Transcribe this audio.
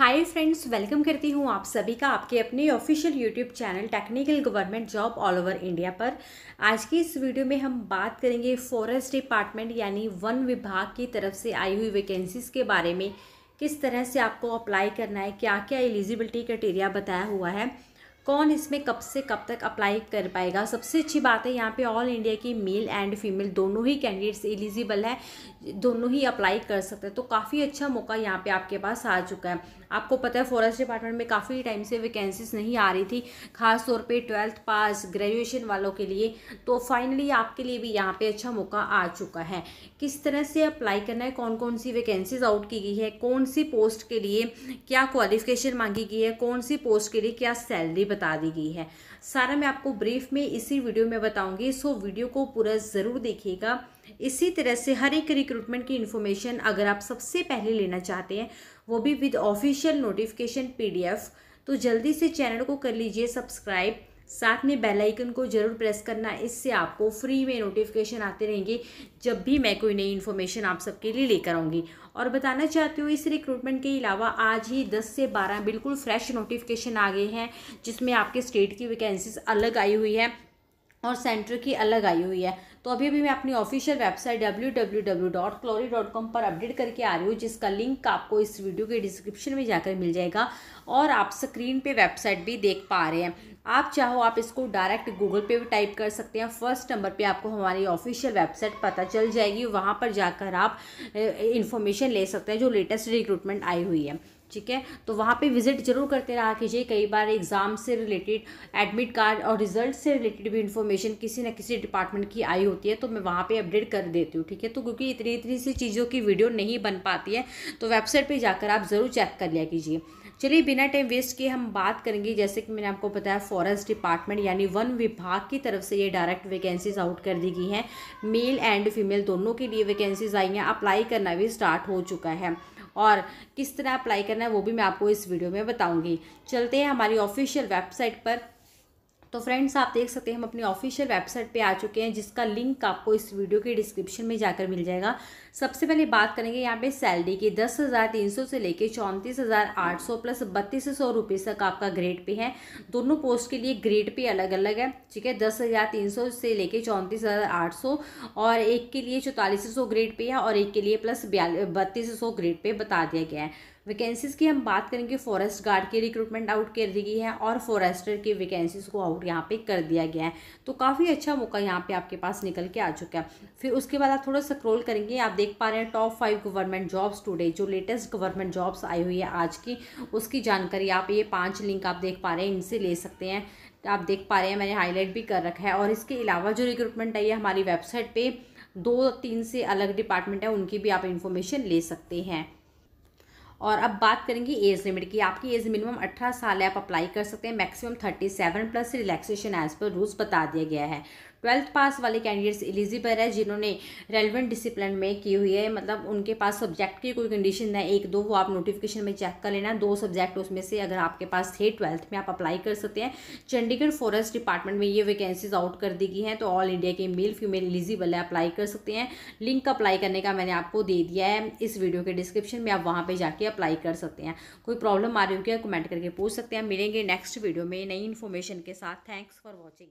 Hi friends welcome करती हूँ आप सभी का आपके अपने official YouTube channel technical government job all over India पर। आज की इस वीडियो में हम बात करेंगे फॉरेस्ट डिपार्टमेंट यानी वन विभाग की तरफ़ से आई हुई वैकेंसीज के बारे में। किस तरह से आपको अप्लाई करना है क्या क्या एलिजिबिलिटी क्राइटेरिया बताया हुआ है। कौन इसमें कब से कब तक अप्लाई कर पाएगा? सबसे अच्छी बात है, यहाँ पे ऑल इंडिया की मेल एंड फीमेल दोनों ही कैंडिडेट्स एलिजिबल है, दोनों ही अप्लाई कर सकते हैं। तो काफ़ी अच्छा मौका यहाँ पे आपके पास आ चुका है। आपको पता है फॉरेस्ट डिपार्टमेंट में काफ़ी टाइम से वैकेंसीज नहीं आ रही थी, खास तौर पे ट्वेल्थ पास ग्रेजुएशन वालों के लिए। तो फाइनली आपके लिए भी यहाँ पे अच्छा मौका आ चुका है। किस तरह से अप्लाई करना है कौन कौन सी वैकेंसीज आउट की गई है, कौन सी पोस्ट के लिए क्या क्वालिफिकेशन मांगी गई है, कौन सी पोस्ट के लिए क्या सैलरी बता दी गई है। सारा मैं आपको ब्रीफ में इसी वीडियो में बताऊँगी सो वीडियो को पूरा ज़रूर देखिएगा। इसी तरह से हर एक रिक्रूटमेंट की इन्फॉर्मेशन अगर आप सबसे पहले लेना चाहते हैं, वो भी विद ऑफिशियल नोटिफिकेशन पीडीएफ तो जल्दी से चैनल को कर लीजिए सब्सक्राइब साथ में बेल आइकन को ज़रूर प्रेस करना, इससे आपको फ्री में नोटिफिकेशन आते रहेंगे जब भी मैं कोई नई इन्फॉर्मेशन आप सबके लिए लेकर आऊँगी। और बताना चाहती हूँ, इस रिक्रूटमेंट के अलावा आज ही 10 से 12 बिल्कुल फ्रेश नोटिफिकेशन आ गए हैं, जिसमें आपके स्टेट की वैकेंसीज अलग आई हुई है और सेंटर की अलग आई हुई है। तो अभी अभी मैं अपनी ऑफिशियल वेबसाइट www.clory.com पर अपडेट करके आ रही हूँ, जिसका लिंक आपको इस वीडियो के डिस्क्रिप्शन में जाकर मिल जाएगा और आप स्क्रीन पे वेबसाइट भी देख पा रहे हैं। आप चाहो आप इसको डायरेक्ट गूगल पे भी टाइप कर सकते हैं। फ़र्स्ट नंबर पे आपको हमारी ऑफिशियल वेबसाइट पता चल जाएगी। वहाँ पर जाकर आप इन्फॉर्मेशन ले सकते हैं, जो लेटेस्ट रिक्रूटमेंट आई हुई है। ठीक है? तो वहाँ पे विज़िट ज़रूर करते रहा कीजिए। कई बार एग्ज़ाम से रिलेटेड एडमिट कार्ड और रिज़ल्ट से रिलेटेड भी इन्फॉर्मेशन किसी न किसी डिपार्टमेंट की आई होती है तो मैं वहाँ पे अपडेट कर देती हूँ, ठीक है? तो क्योंकि इतनी इतनी सी चीज़ों की वीडियो नहीं बन पाती है तो वेबसाइट पर जाकर आप ज़रूर चेक कर लिया कीजिए। चलिए, बिना टाइम वेस्ट किए हम बात करेंगे, जैसे कि मैंने आपको बताया फॉरेस्ट डिपार्टमेंट यानी वन विभाग की तरफ़ से ये डायरेक्ट वैकेंसीज आउट कर दी गई हैं। मेल एंड फीमेल दोनों के लिए वैकेंसीज आई हैं अप्लाई करना भी स्टार्ट हो चुका है। और किस तरह अप्लाई करना है, वो भी मैं आपको इस वीडियो में बताऊँगी। चलते हैं हमारी ऑफिशियल वेबसाइट पर। तो फ्रेंड्स आप देख सकते हैं, हम अपनी ऑफिशियल वेबसाइट पे आ चुके हैं, जिसका लिंक आपको इस वीडियो के डिस्क्रिप्शन में जाकर मिल जाएगा। सबसे पहले बात करेंगे यहाँ पे सैलरी की। दस हज़ार तीन सौ से लेके चौंतीस हज़ार आठ सौ प्लस बत्तीस सौ रुपये तक आपका ग्रेड पे है। दोनों पोस्ट के लिए ग्रेड पे अलग अलग है, ठीक है? दस हज़ार तीन सौ से लेके चौंतीस हज़ार आठ सौ और एक के लिए चौतालीस सौ ग्रेड पे है और एक के लिए प्लस बत्तीस सौ ग्रेड पे बता दिया गया है। वैकेंसीज की हम बात करेंगे फॉरेस्ट गार्ड की रिक्रूटमेंट आउट कर दी गई है और फॉरेस्टर की वैकेंसीज को आउट यहाँ पे कर दिया गया है। तो काफ़ी अच्छा मौका यहाँ पे आपके पास निकल के आ चुका है। फिर उसके बाद आप थोड़ा स्क्रोल करेंगे, आप देख पा रहे हैं top five government jobs today जो लेटेस्ट गवर्नमेंट जॉब्स आई हुई है आज की, उसकी जानकारी आप ये पाँच लिंक आप देख पा रहे हैं, इनसे ले सकते हैं। आप देख पा रहे हैं, मैंने हाईलाइट भी कर रखा है और इसके अलावा जो रिक्रूटमेंट आई है, हमारी वेबसाइट पर दो तीन से अलग डिपार्टमेंट है, उनकी भी आप इन्फॉर्मेशन ले सकते हैं। और अब बात करेंगे एज लिमिट की। आपकी एज मिनिमम अठारह साल है, आप अप्लाई कर सकते हैं। Maximum thirty seven plus relaxation age per rules बता दिया गया है। ट्वेल्थ पास वाले कैंडिडेट्स एलिजिबल है, जिन्होंने रेलिवेंट डिसिप्लिन में की हुई है। मतलब उनके पास सब्जेक्ट की कोई कंडीशन है, एक दो वो आप नोटिफिकेशन में चेक कर लेना। दो सब्जेक्ट उसमें से अगर आपके पास थे, ट्वेल्थ में आप अप्लाई कर सकते हैं। चंडीगढ़ फॉरेस्ट डिपार्टमेंट में ये वैकेंसीज आउट कर दी गई हैं तो ऑल इंडिया के मेल फीमेल एलिजिबल है अप्लाई कर सकते हैं। लिंक अप्लाई करने का मैंने आपको दे दिया है, इस वीडियो के डिस्क्रिप्शन में आप वहाँ पर जाके अप्लाई कर सकते हैं। कोई प्रॉब्लम आ रही होगी कमेंट करके पूछ सकते हैं। मिलेंगे नेक्स्ट वीडियो में नई इन्फॉर्मेशन के साथ। Thanks for watching